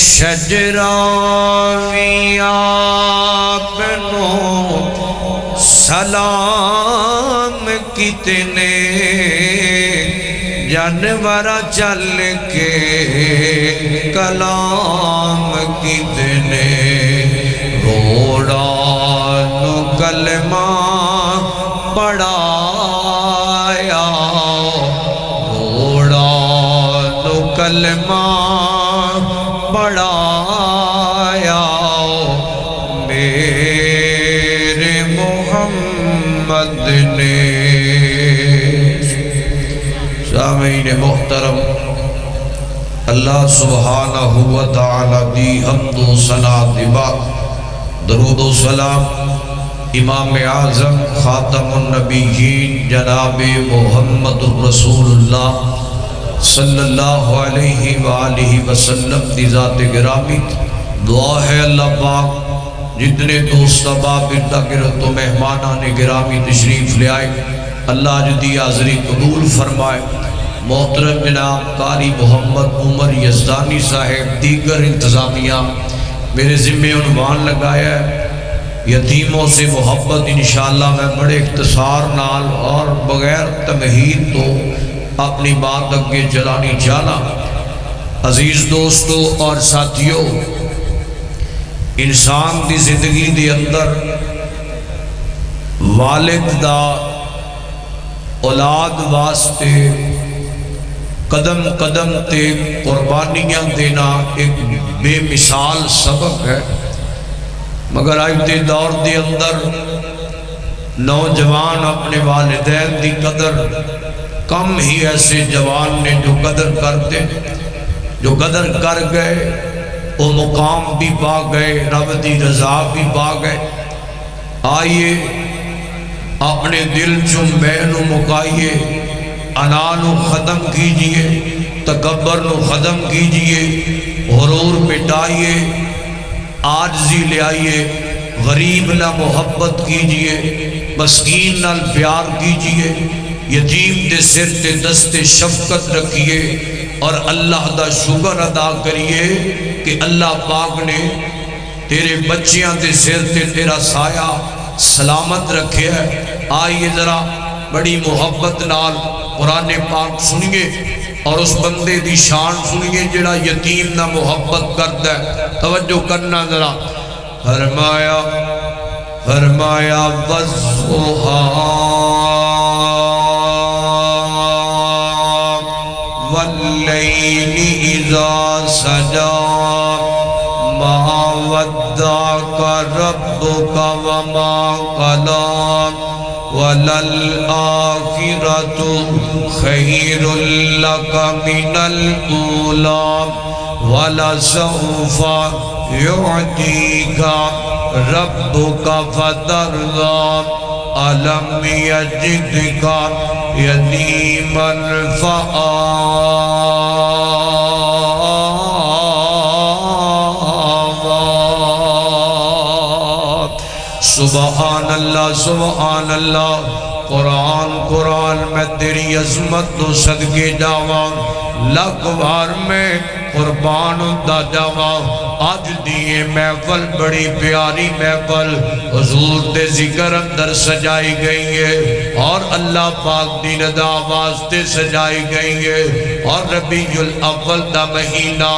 शजराविया सलाम कितने जानवर चल के कलाम कितने घोड़ा नु कलमा पढ़ाया घोड़ा नु कलमा पढ़ाया मेरे मोहम्मद ने। सामीन मोहतरम। अल्लाह सुबहाना हुआ ताला दी हमदो सना दिबा दरूद सलाम। इमाम आज़म ख़ातमुन्नबीयीन जनाब मोहम्मद रसूलुल्लाह। सल्लल्लाहु गिरामी। दुआ है अल्लाह पाक, जितने दोस्त तो मेहमाना ने गिरामी तशरीफ़ ले आए। अल्लाह जदी हाजरी कबूल फरमाए। मोहतरम जनाब कारी मोहम्मद उमर यजदानी साहेब, दीगर इंतज़ामिया, मेरे ज़िम्मे लगाया यतीमों से मोहब्बत इन मैं बड़े इख्तसार नाल और बगैर तमहीद तो अपनी बात अगे चलानी चाहना अज़ीज़ दोस्तों और साथियों, इंसान की ज़िंदगी के अंदर वालिद का औलाद वास्ते कदम कदम ते कुर्बानियाँ देना एक बेमिसाल सबक है। मगर अज के दौर के अंदर नौजवान अपने वालदैन की कदर कम ही ऐसे जवान ने जो कदर करते, जो कदर कर गए, वो मुकाम भी पा गए, रब की रजा भी पा गए। आइए, अपने दिल चो मैं मुकाइए अना ख़त्म कीजिए तकबर ख़त्म कीजिए, हरूर मिटाइए आरजी ले आइए, गरीब ना मोहब्बत कीजिए, मस्कीन न प्यार कीजिए यतीम के सिर ते दस्ते शफकत रखिए और अल्लाह का शुक्र अदा करिए कि अल्लाह पाक ने तेरे बच्चिया के सिर ते तेरा साया सलामत रखे है। आइए जरा बड़ी मुहब्बत नाल कुरान पाक सुनिए और उस बंदे की शान सुनिए जरा यतीम ना मुहब्बत करता है। तवज्जो करना जरा। फरमाया फरमाया वजुहा सजा वद्दा का रब का वमा कलाम वलल आखिरतु खैरुल्लक मिनल ऊला वलसौफा युअतीका रब्बुका फतरदा अलम यजिदका यतीमन फआ सुबहान अल्लाह सुबहान अल्लाह कुरान कुरान मैं तेरी अजमत तो सदके जावा लख बार मैं कुर्बान होता जावा। अज दिए महफल, बड़ी प्यारी महफल। हजूर के ज़िक्र अंदर सजाई गई है और अल्लाह पाक दी नदा वास्ते सजाई गई है। और रबीउल अव्वल का महीना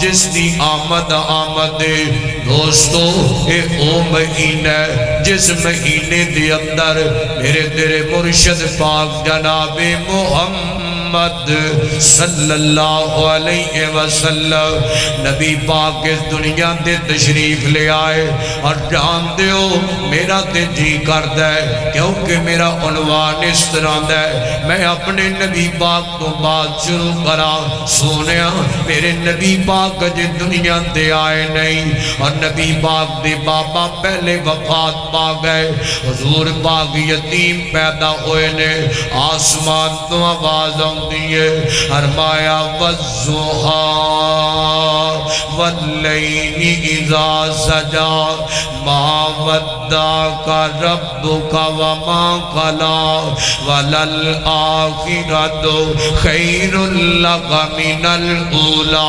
जिसकी आमद आमद दोस्तों ये ओ महीना, जिस महीने के अंदर मेरे तेरे मुर्शद पाक जनाबे मोहम्मद मोहम्मद सल्लल्लाहु अलैहि वसल्लम नबी पाक इस दुनिया ते तशरीफ़ ले आए और जानते हो मेरा ते जी करता है क्योंकि मेरा उनवान इस तरह का है मैं अपने नबी पाक तो बात शुरू करा सोने मेरे नबी पाक अजे दुनिया ते आए नहीं और नबी पाक दे बाबा पहले वफात पा गए हजूर पाक यतीम पैदा हुए ने आसमान तो आवाज़ आती है फरमाया वजुहा सजा। मा का रब का वमा कला वलल आखिरत खैरुल्लका मिनल ऊला।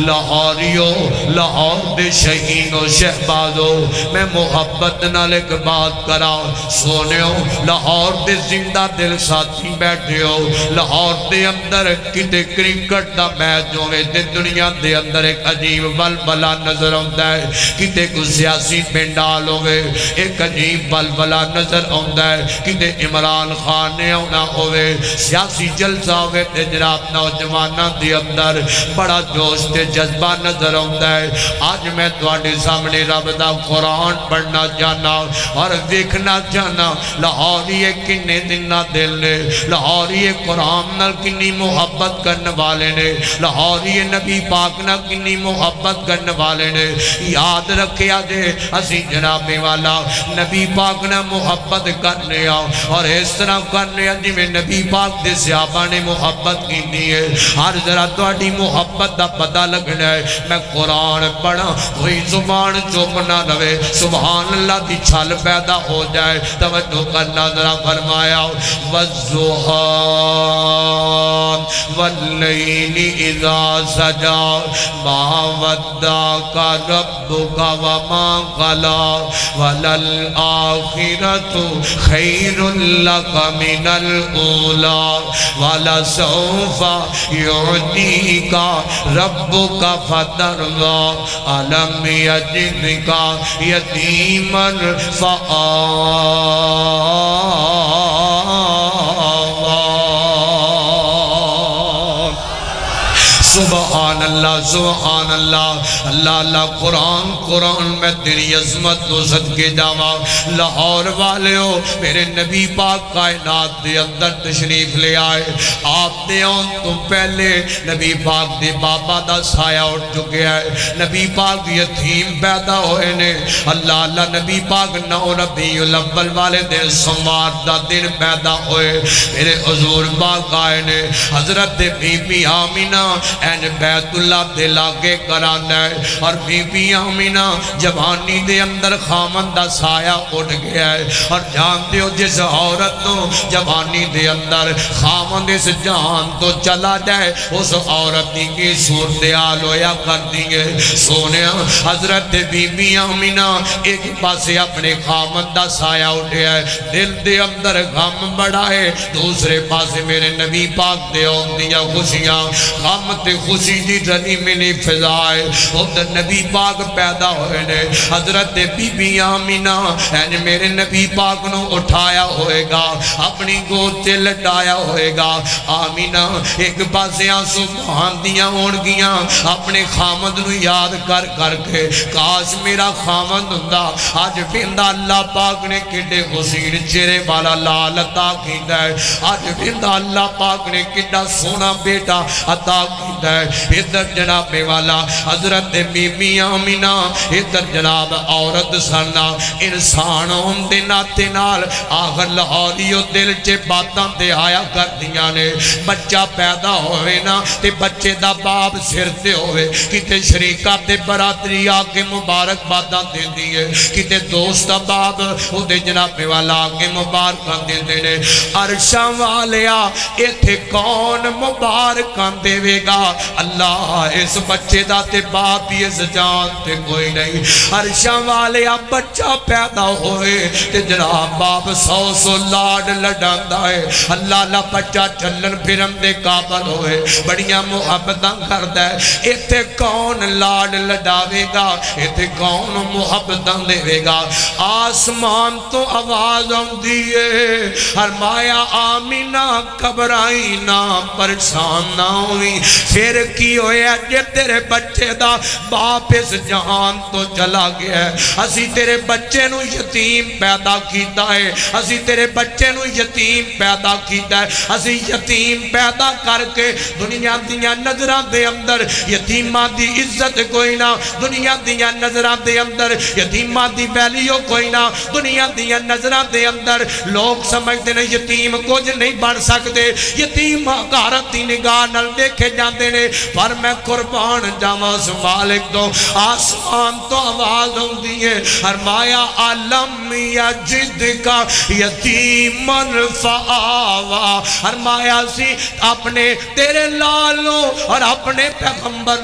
लाहौरियो, लाहौर दे शहीनो शहबाजो। मैं मोहब्बत नाल एक बात करा सोनियो लाहौर दे ज़िंदा दिल साथी बैठे हो। लाहौर दे अंदर किते क्रिकेट का मैच होवे ते दुनिया दे अंदर एक अजीब बल बला नज़र आता है किते कोई सियासी पिंडाल होवे एक अजीब बल बला नज़र आता है किते इमरान खान ने आना होवे सियासी जलसा होवे ते जनाब नौजवानों के अंदर बड़ा जोश ते जज्बा नज़र आता है आज मैं थोड़े सामने रब का कुरान पढ़ना चाहना और देखना चाहना लाहौरी किन्ने दिन दिल ने लाहौरी कुरान किन्नी मुहब्बत करने वाले ने। लाहौरी नबी पाक ना किन्नी मुहब्बत करने वाले ने। याद रखिया जे असी जनाबे वाला। नबी पाक ना मुहब्बत करने और इस तरह करने जिमें नबी पाक के सियाबा ने मुहब्बत की है। हर जरा थोड़ी मुहब्बत का पता लगना है। मैं कुरान पढ़ा, कोई ज़ुबान चुप ना रवे। सुबहान अल्लाह की छल पैदा हो जाए। तवज्जो करना जरा फरमाया वजुहा वल्लैली इज़ा सजा। मा वद्दा का रब्बु का वमा कला वलल आखिरतु खैरुल लक मिनल ऊला। वला सौफा युतीका रब्बुका फतरदा अलम यजिदका यतीमन फआ। सुबहान अल्लाह सुबहान अल्लाह अल्लाह अल्लाह कुरान कुरान मैं तेरी अजमत तो सदके जावा लाहौर वाले हो, मेरे नबी पाक कायनात के अंदर तशरीफ़ ले आए। आप दे आन तो पहले। नबी पाक दे बाबा का साया उठ चुके है। नबी पाक यतीम पैदा होए ने। अल्लाह अल्लाह, नबी पाक नौ रबी अव्वल वाले दिन, सोमवार का दिन पैदा होए। मेरे हजूर पाक आए ने। हज़रत बीबी आमीना एन बैतुल्ला दे लागे कराना है। और बीबी आमीना जवानी दे अंदर खामन का साया उठ गया है। और जानते हो जिस औरत तो जवानी दे अंदर खामन इस जहान तो चला जाए उस औरत की सूरत हाल होया कर दिए सोने हज़रत बीबी आमीना एक पासे अपने खामन का साया उठा है। दिल के अंदर गम बड़ा है। दूसरे पासे मेरे नबी पाक दे खुशियाँ। गम खुशी दी रली मिली फिजाए। उधर नबी पाक पैदा हज़रत बीबी आमीना मेरे नबी पाक नु उठाया होएगा। अपनी गोद ते लटाया होएगा। आमीना, एक पासे आँसू अपने खामद नु याद कर करके काश मेरा खामद हुंदा। अज बिंदा अल्लाह पाक ने किडे हुसीन चेहरे वाला लाल अता है। अज बिंदा अल्लाह पाक ने किड्डा सोना बेटा अता कीता है। इधर जनाबे वाला हज़रत बीबी आमीना इधर जनाब औरत सना, इंसान होने नाते नाल आखिर लाहौरियो दिल च बातां आया करदियाँ ने। बच्चा पैदा ते बच्चे दा बाप सिर से होवे। किते शरीका बरादरी आके मुबारकबादां देंदी है। किते दोस्त बाप ओदे जनाबे वाला आके मुबारक देंदे ने। अरशां वालिया इथे कौन मुबारक देवेगा? अल्लाह, इस बच्चे का बाप ही इस जान ते कोई नहीं। हर्षा वाले आ, बच्चा पैदा ते जनाब बाप सौ सौ लाड लड़ा है। अल्लाह ला बच्चा चलन फिरन दे काबल होए। बड़िया मुहब्बत करता है। इतने कौन लाड लडावेगा? इतने कौन मुहब्बत देवेगा? आसमान तो आवाज़ आती है। हर माया आमीना, घबराई ना, परेशान ना हुई। फिर की होया जे तेरे बच्चे का बाप इस जहान तो चला गया असी तेरे बच्चे यतीम पैदा किया है। असी तेरे बच्चे यतीम पैदा किया असी यतीम पैदा करके दुनिया दिया नज़र के अंदर यतीमा की इज़्ज़त कोई ना। दुनिया दिया नज़र के अंदर यतीमा की वैल्यू कोई ना। दुनिया दिया नज़र के अंदर लोग समझते हैं यतीम कुछ नहीं बन सकते यतीम भारत की निगाह देखे जाते ने पर मैं कुर्बान जावा उस मालिक तो। आसमान तो आवाज़ आती है हरमाया आलम या जिद का यतीमन फावा हरमाया सी अपने तेरे लालो और अपने पैगंबर,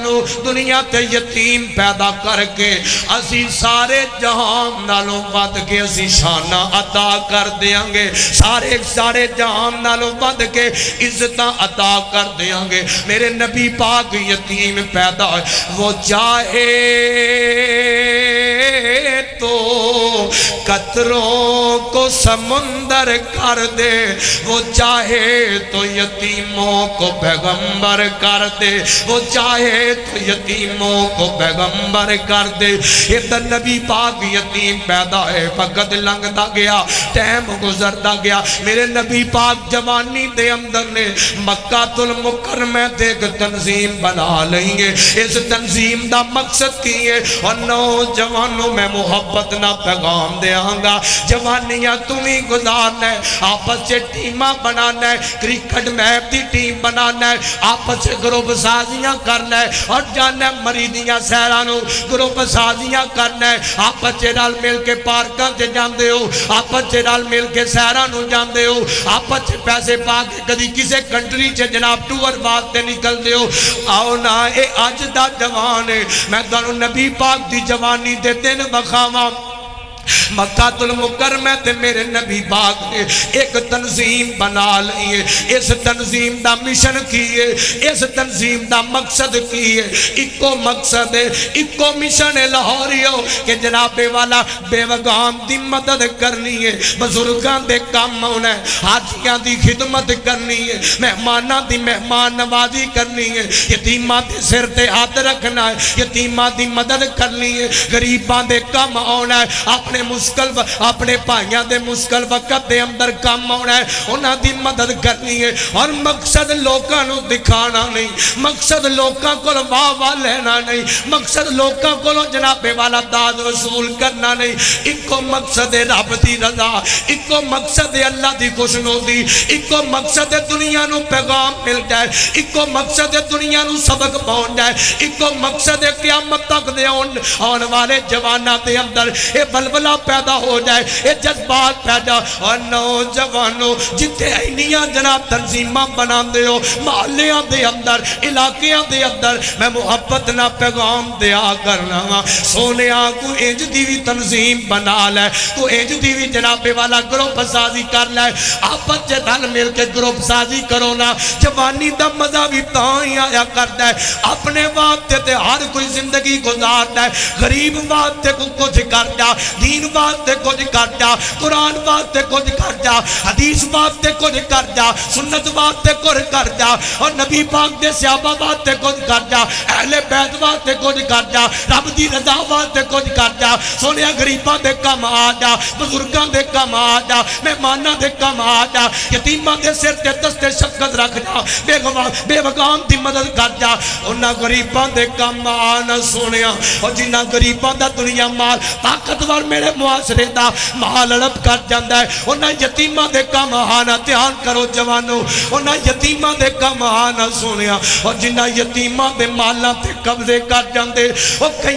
दुनिया ते यतीम पैदा करके असी सारे जहान नालों बद के असी शाना अदा कर देंगे सारे सारे जहान नालों बद के इज़्ज़त अदा कर देंगे मेरे नबी पाक यतीम पैदा वो जाए तो कतरों को समुंदर कर दे, वो चाहे तो यतीमों को पैगंबर कर दे, वो चाहे तो यतीमों को पैगंबर कर दे। इधर नबी पाक यतीम पैदा है वक्त लंघता गया टाइम गुजरता गया। मेरे नबी पाक जवानी दे अंदर ने मक्का तुल मुकर में देख तंजीम बना लेंगे। इस तंजीम का मकसद की है, और नौजवानों में मुहब्बत ना पैगाम देंगा जवानियाँ तुम ही गुजारना है, आपस से टीम बनाना है, क्रिकेट मैच की टीम बनाना है, आपस से ग्रुप साजियाँ करना है, और जाना मरी दिया सैर ग्रुप साजियाँ करना है। आपस रल मिल के पार्कों से जाते हो, आपस रल मिल के सैर जाते हो, आपस पैसे पा के कभी किसी कंट्री से जनाब टूर वास्ते निकलते हो। आओ ना ये अज का जवान है। मैं तुम नबी पाक की जवानी दे दिन बखावा मक्कातुल मुकरमा ते मेरे नबी बाग ने एक तंजीम बना ली इस तंजीम का मिशन की है। इस तंजीम का मकसद की है। इको मकसद है, इको मिशन है लाहौरियो कि जनाबे वाला बेवगाम की मदद करनी है। बजुर्गों के काम आना है हाथियों की खिदमत करनी है, मेहमाना की मेहमान नवाजी करनी है। यतीमा के सिर ते हाथ रखना है, यतीमा की मदद करनी है। गरीबा के काम आना है, अपने अपने मुश्किल अपने भाइयों के मुश्किल वक्त के अंदर काम आना है। उन्होंने मदद करनी है। और मकसद लोगों दिखाना नहीं। मकसद लोगों को वाह वाह लेना नहीं। मकसद लोगों को जनाबे वाला दाद वसूल करना नहीं। इको मकसद है रब की रजा। इको मकसद है अल्लाह की खुशनोदी इको मकसद है दुनिया को पैगाम मिल जाए इको मकसद है दुनिया को सबक पहुँच जाए इको मकसद है क्यामत तक दे आने वाले जवाना के अंदर। यह बलबला हौसला पैदा हो जाए, ये जज्बात पैदा। और नौजवानों, जिथे इनिया जनाब तंजीम बना हो मोहल्लिया के अंदर इलाकों के अंदर, मैं मुहब्बत ना पैगाम दिया करना वा। सोने को इंज की भी तंजीम बना लै, तू इंज की भी जनाबे वाला ग्रुप साजी कर लै। आपस रल मिल के ग्रुप साजी करो ना, जवानी का मज़ा भी ता ही आया करता है। अपने वास्ते हर कोई ज़िंदगी गुजारता है, गरीब वास्ते कुछ करता दी दीन वास्ते कुछ कर जा कुरान वास्ते कुछ कर जा हदीस वास्ते कुछ कर जा सुन्नत वास्ते कुछ कर जा और नबी पाक दे सियाबा वास्ते कुछ कर जा अहले बैत वास्ते कुछ कर जा रब दी रजा वास्ते कुछ कर जा सोनिया गरीबां दे कम आ जा बुज़ुर्गों दे कम आ जा मेहमानां दे कम आ जा यतीमां दे सिर ते दस्ते शफकत रख जा बेगवा बेवगाम दी मदद कर जा उन्हां गरीबां दे कम आ न सोनिया, और जिन्हां गरीबां दा दुनिया माल ताकतवर मेरे मेरे मुआसरे का माल अड़प कर जाता है। उन्होंने यतीमा के कम आना ध्यान करो जवानों। उन्होंने यतीमा के कम आना सुनिया और जिन्ना यतीमा के मालों से कब्जे कर जाते वो कई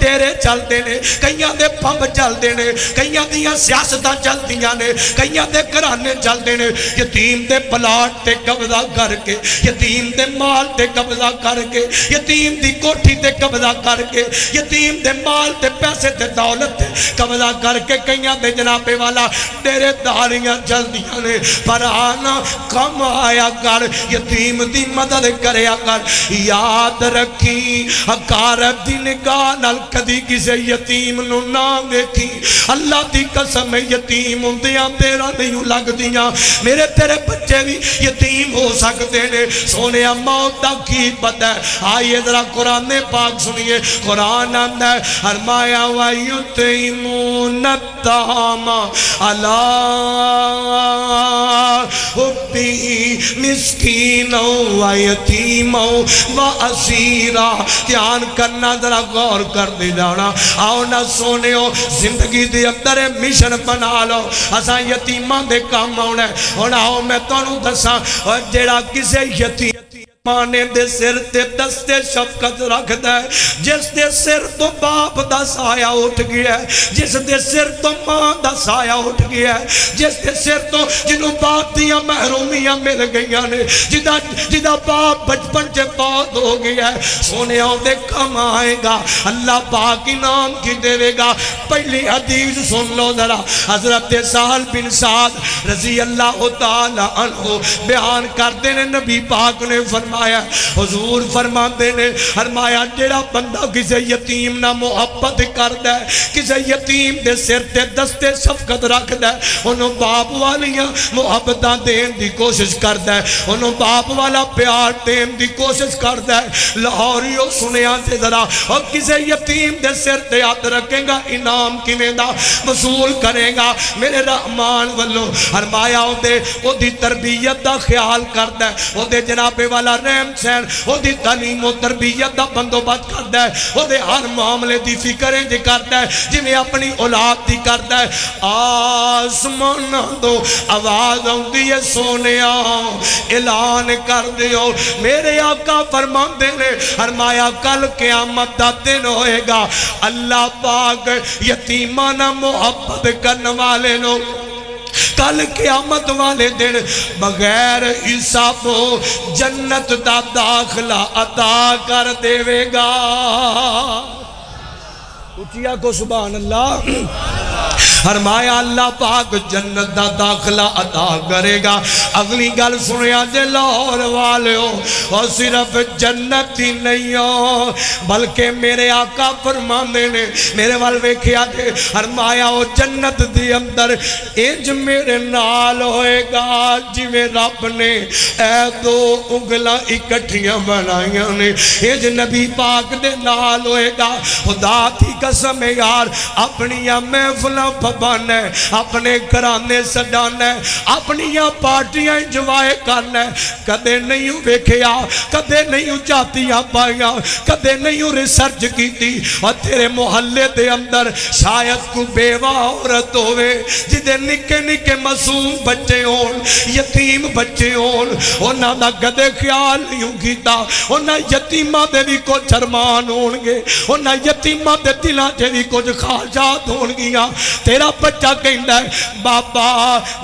डेरे चलते हैं कई पंप चलते हैं कई दियासत चलती ने कई घराने चलते हैं यतीम के प्लाट से कब्जा करके, यतीम के माल से कब्जा करके, यतीम की कोठी से कब्जा करके, यतीम के माल से पैसे से दौलत कब्जा करके कई दे जनाबे वाला, तेरे दालियाँ चलदियाँ ने, पर आना कम आया कर, यतीम की मदद कर। याद रखी अकार दी निगाह नाल कदी किसी यतीम ना देखी। अल्लाह की कसम, यतीम होंदियाँ तेरा नहीं लगदियाँ। मेरे तेरे बच्चे भी यतीम हो सकते ने। सोने मौत का की पता है? आइए जरा कुरान पाक सुनिए। कुरान आंदा है हरमाया वायुतीमू अला मिसकीन यतीम व असीरा ध्यान करना, जरा गौर कर दे जाना। आओ ना सोने ज़िंदगी के अंदर मिशन बना लो। असा यतीमा के काम आना हूँ। आओ, मैं तुम्हें दसा जरा किसी यतीम पाने दे सिर ते दस्ते शफकत रखता है। जिस दे सिर तो बाप का साया उठ गया है। जिस दे सिर तो माँ का साया उठ गया है। जिस दे सिर तो जिन्हों बाप दिया महरूमियाँ मिल गई ने, जिदा जिदा बाप बचपन च पौध हो गया है। सोने दे कम आएगा, अल्लाह पाक इनाम की देवेगा। पहली हदीस सुन लो जरा, हज़रत साल बिन साद रज़ी अल्लाह बयान करते ने नबी पाक ने फरमा फरमाया, हजूर फरमाते ने, फरमाया, जेड़ा बंदा किसी यतीम ना मुहब्बत करता है, किसी यतीम के सिर ते दस्ते शफकत रखता है उन्होंने बाप वालिया मुहब्बत देने की कोशिश करता है उन्होंने बाप वाला प्यार देने की कोशिश करता है। लाहौरियो सुनिया से जरा, और किसी यतीम के सिर ते हथ रखेगा, इनाम किमें वसूल करेगा? मेरे रहमान वालों हरमाया ओदी तरबीयत का ख्याल करता है जनाबे वाला का बंदोबस्त करता है। वो हर मामले की फ़िक्र इंज करता है, जिमें अपनी औलाद की करता है। आसमान तो आवाज़ आती है सोने ऐलान कर मेरे फरमाते हरमाया कल क्यामत का दिन होएगा। अल्लाह पाक यतीमा ना मुहब्बत करने वाले लोग कल क्यामत वाले दिन बगैर हिसाबो जन्नत का दाखला अता कर देगा उचिया को सुबह अल्लाह। फरमाया, अल्लाह पाक जन्नत का दाखला अदा करेगा। अगली गल सुनिया जे लाहौर वाले और सिर्फ़ जन्नत ही नहीं हो, बल्कि मेरे आका फरमाते ने, मेरे वाल वेख्या जे फरमाया वो जन्नत के अंदर इंज मेरे नाल होएगा जिमें रब ने ए दो उंगल इकट्ठिया बनाइया ने, इंज नबी पाक दे नाल होएगा। खुदा की कसम यार अपनी महफल बन है अपने घराने सजाना है अपन पार्टियाँ इंजॉय करना। है कदे नहीं वेख्या, कदे नहीं जातियाँ पाइया, कदे नहीं रिसर्च की और तेरे मुहल्ले के अंदर शायद को बेवा औरत हो जिदे निके निके मासूम बच्चे हो यतीम बच्चे हो कदे ख्याल नहीं किया उन्होंने यतीमा के भी कुछ अरमान हो यतीमा के दिलों से भी कुछ खालजात हो तेरा बच्चा कहता है, बाबा,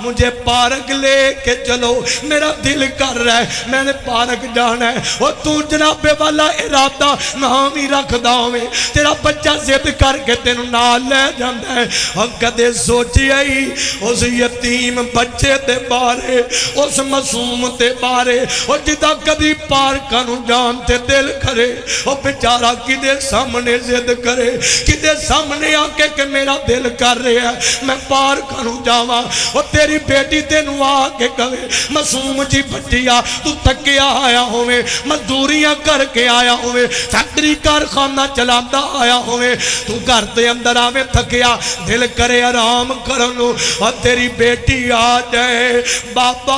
मुझे पार्क लेके चलो, मेरा दिल कर रहा है, मैंने पार्क जाना है। और तू जनाबे वाला इरादा नाम ही रखदा होवे। तेरा बच्चा जिद करके तेन नाल ले जाता है। और कदे सोचिया ही उस यतीम बच्चे के बारे, उस मासूम के बारे, और जिदा कभी पार्क जान ते दिल करे वो बेचारा कि सामने जिद करे कि सामने आके के मेरा दिल कर है मैं पार करूँ जावा। और तेरी बेटी तेन आके कहे, मासूम जी बच्चिया तू थकिया आया होवे मजदूरियाँ करके आया होवे, फैक्ट्री कारखाना चला आया होवे घर के अंदर आवे थकिया दिल करे आराम करन तेरी बेटी आ जाए, बाबा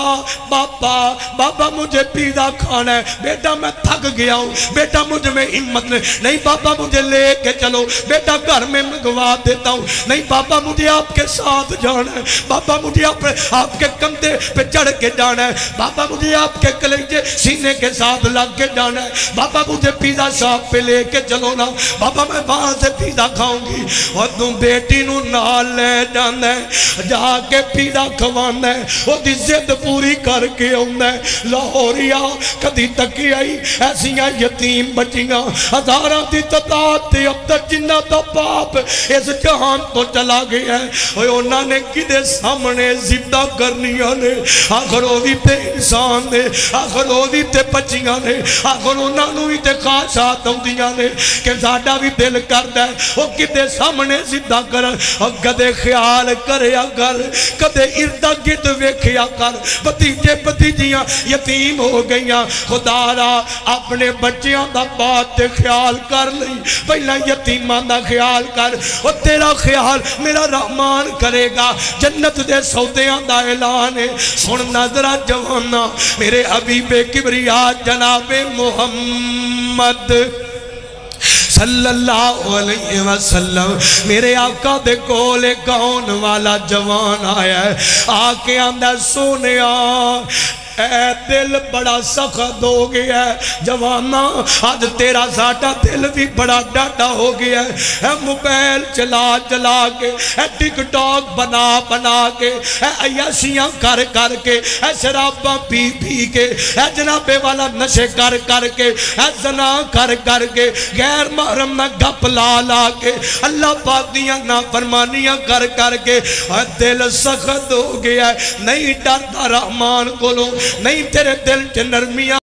बाबा बाबा मुझे पिज़्ज़ा खाना है, बेटा मैं थक गया हूँ, बेटा मुझमें हिम्मत नहीं बाबा मुझे लेके चलो, बेटा घर में मंगवा देता हूँ, नहीं बाबा मुझे आपके साथ जाना है। बाबा मुझे अपने आपके कंधे पे चढ़ के जाना है। बाबा मुझे आपके कलेजे सीने के साथ लग के जाना है। बाबा मुझे पिज़्ज़ा शॉप पे लेके चलो ना। बाबा, मैं वहाँ से पिज़्ज़ा खाऊँगी। और तू बेटी नाल ले जाना है। जाके पिज़्ज़ा खवाना है। वो जिद पूरी करके आना है। लाहौरिया कदी तकी आई। ऐसिया यतीम बचिया। हजारा की तादाद के अंदर जिन्हों का पाप इस जहान तो चला गया है। उन्होंने कि सामने जिदा करनिया ने? आखिर वो भी तो इंसान ने, आखिर वो भी तो बच्चिया ने, आखिर उन्होंने भी तो खासात आदियाँ ने। कि साडा भी दिल करता है वो कि सामने जिद्दा कर? और कदे ख्याल कर, कदे इर्दा गिर्द वेख्या कर। भतीजे भतीजिया यतीम हो गई खुदारा अपने बच्चों का बात ख्याल कर ली पहला यतीमा का ख्याल कर वो तेरा ख्याल मेरा रहमान करेगा। जन्नत के सौदिया का ऐलान है। सुन नजरा जवाना, मेरे हबीबे किबरिया, जनाबे मोहम्मद वसल्लम, मेरे आका दे कोल कौन वाला जवान आया आके आंदा सोने ए दिल बड़ा सख्त हो गया है, जवाना अज तेरा साडा दिल भी बड़ा डाटा हो गया है। ऐ मोबाइल चला चला के, ऐ टिकटॉक बना बना के, ऐ अयाशियाँ कर कर के, ऐ शराबा पी पी के, ऐ जनाबे वाला नशे कर कर के, ऐ जना कर कर के, गैर महरम में गप ला ला के, अल्लाह पाक दिया ना फरमानियाँ कर कर के, ऐ दिल सख्त हो गया है। नहीं डरता रहमान को नहीं तेरे दिल च नरमिया